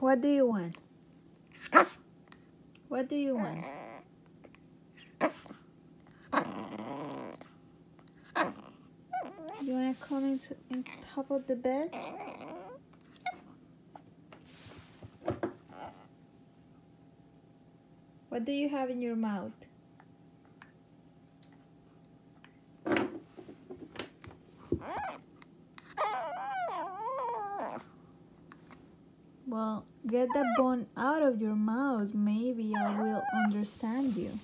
What do you want? What do you want? You wanna come in, in top of the bed? What do you have in your mouth? Get that bone out of your mouth. Maybe I will understand you.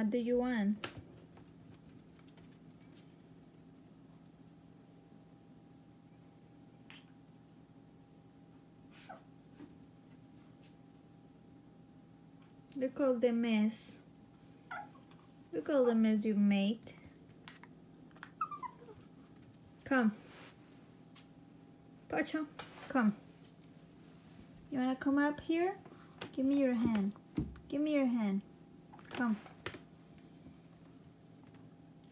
What do you want? Look all the mess. Look all the mess you made. Come. Pocho, come. You wanna come up here? Give me your hand. Give me your hand. Come.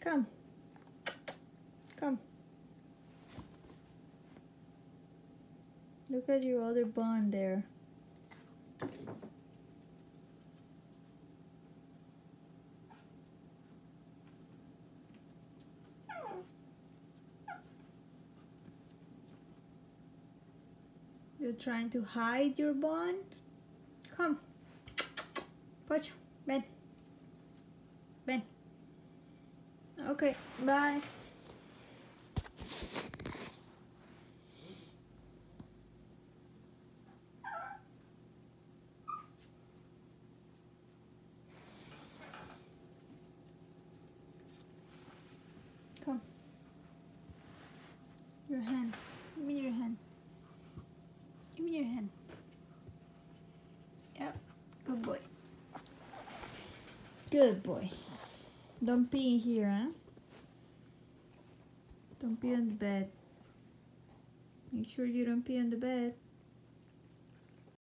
Come. Come. Look at your other bone there. You're trying to hide your bond? Come. Pocho, ven. Ven. Okay, bye. Come. Your hand. Give me your hand. Give me your hand. Yep. Good boy. Good boy. Don't pee in here, huh? Don't pee on the bed. Make sure you don't pee on the bed.